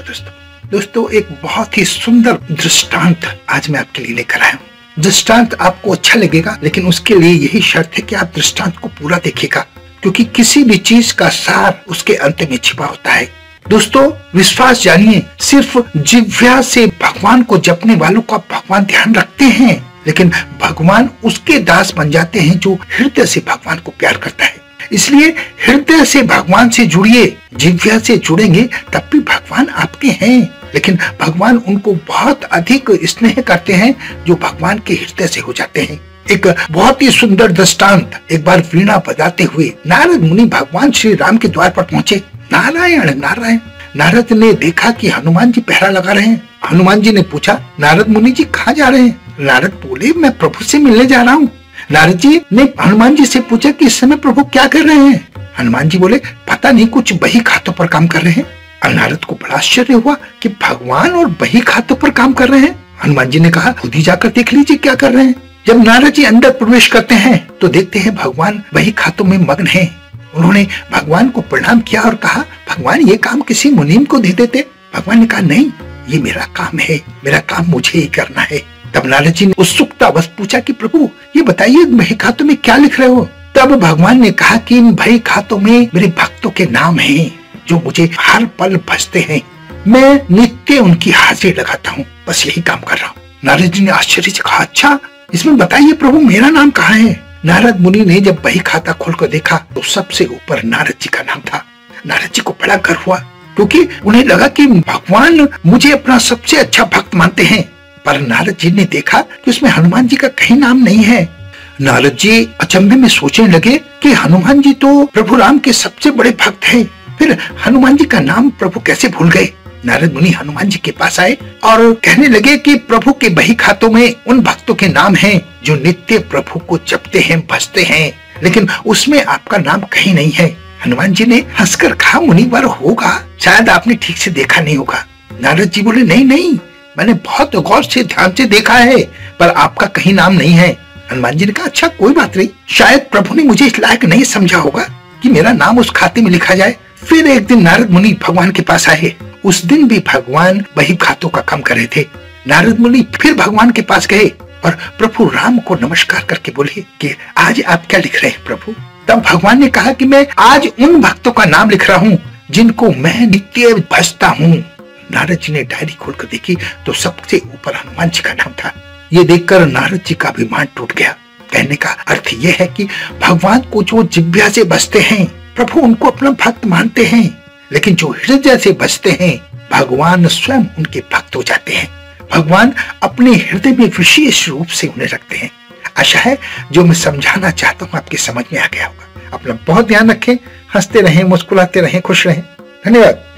दोस्तों। दोस्तों, एक बहुत ही सुंदर दृष्टांत आज मैं आपके लिए लेकर आया हूँ। दृष्टांत आपको अच्छा लगेगा, लेकिन उसके लिए यही शर्त है कि आप दृष्टांत को पूरा देखिएगा, क्योंकि किसी भी चीज़ का सार उसके अंत में छिपा होता है। दोस्तों, विश्वास जानिए, सिर्फ़ जिव्या से भगवान को जपने वालों का भगवान ध्यान रखते हैं, लेकिन भगवान उसके दास बन जाते हैं जो हृदय से भगवान को प्यार करता है। इसलिए हृदय से भगवान से जुड़िए जिव्या से जुड़ेंगे, तब भी भगवान आपके हैं, लेकिन भगवान उनको बहुत अधिक स्नेह करते हैं जो भगवान के हृदय से हो जाते हैं। एक बहुत ही सुंदर दृष्टांत एक बार वीणा बजाते हुए नारद मुनि भगवान श्री राम के द्वार पर पहुँचे। नारायण नारायण, नारद ने देखा कि हनुमान जी पहरा लगा रहे हैं। हनुमान जी ने पूछा, नारद मुनि जी कहाँ जा रहे हैं? नारद बोले, मैं प्रभु से मिलने जा रहा हूँ। नारद जी ने हनुमान जी से पूछा कि इस समय प्रभु क्या कर रहे हैं? हनुमान जी बोले, पता नहीं कुछ बही खातों पर काम कर रहे हैं। नारद को बड़ा आश्चर्य हुआ कि भगवान और बही खातों पर काम कर रहे हैं। हनुमान जी ने कहा, खुद ही जाकर देख लीजिए क्या कर रहे हैं। जब नारद जी अंदर प्रवेश करते हैं तो देखते हैं भगवान वही खातों में मग्न हैं। उन्होंने भगवान को प्रणाम किया और कहा, भगवान, ये काम किसी मुनीम को दे देते। भगवान ने कहा, नहीं, ये मेरा काम है, मेरा काम मुझे ही करना है। तब नारद जी ने उत्सुकता बस पूछा कि, प्रभु, ये बताइए भई खातों में क्या लिख रहे हो? तब भगवान ने कहा कि इन भई खातों में मेरे भक्तों के नाम हैं। जो मुझे हर पल भजते हैं। मैं नित्य उनकी हाजिरी लगाता हूँ। बस यही काम कर रहा हूँ। नारद जी ने आश्चर्य से कहा अच्छा इसमें बताइए प्रभु, मेरा नाम कहाँ है? नारद मुनि ने जब बही खाता खोलकर देखा तो सबसे ऊपर नारद जी का नाम था। नारद जी को बड़ा गर्व हुआ, क्योंकि उन्हें लगा कि भगवान मुझे अपना सबसे अच्छा भक्त मानते हैं। पर नारद जी ने देखा कि उसमें हनुमान जी का कहीं नाम नहीं है। नारद जी अचंभे में सोचने लगे कि हनुमान जी तो प्रभु राम के सबसे बड़े भक्त हैं। फिर हनुमान जी का नाम प्रभु कैसे भूल गए? नारद मुनि हनुमान जी के पास आए और कहने लगे कि प्रभु के बही खातों में उन भक्तों के नाम हैं जो नित्य प्रभु को जपते हैं, भजते हैं, लेकिन उसमें आपका नाम कहीं नहीं है। हनुमान जी ने हंसकर कहा, मुनिवर, होगा। शायद आपने ठीक से देखा नहीं होगा। नारद जी बोले, नहीं नहीं, मैंने बहुत गौर से, ध्यान से देखा है, पर आपका कहीं नाम नहीं है। हनुमान जी ने कहा अच्छा कोई बात नहीं। शायद प्रभु ने मुझे इस लायक नहीं समझा होगा कि मेरा नाम उस खाते में लिखा जाए। फिर एक दिन नारद मुनि भगवान के पास आए। उस दिन भी भगवान वही खातों का काम कर रहे थे। नारद मुनि फिर भगवान के पास गए और प्रभु राम को नमस्कार करके बोले कि आज आप क्या लिख रहे हैं प्रभु? तब भगवान ने कहा कि मैं आज उन भक्तों का नाम लिख रहा हूँ, जिनको मैं नित्य भजता हूँ। नारद जी ने डायरी खोलकर देखी तो सबसे ऊपर हनुमान जी का नाम था। ये देखकर नारद जी का अभिमान टूट गया। कहने का अर्थ यह है कि भगवान को जो जिज्ञा से बसते हैं। प्रभु उनको अपना भक्त मानते हैं, लेकिन जो हृदय से बचते हैं, भगवान स्वयं उनके भक्त हो जाते हैं। भगवान अपने हृदय में विशेष रूप से उन्हें रखते हैं। आशा है जो मैं समझाना चाहता हूँ, आपके समझ में आ गया होगा। अपना बहुत ध्यान रखें, हँसते रहें, मुस्कुराते रहें, खुश रहें। धन्यवाद।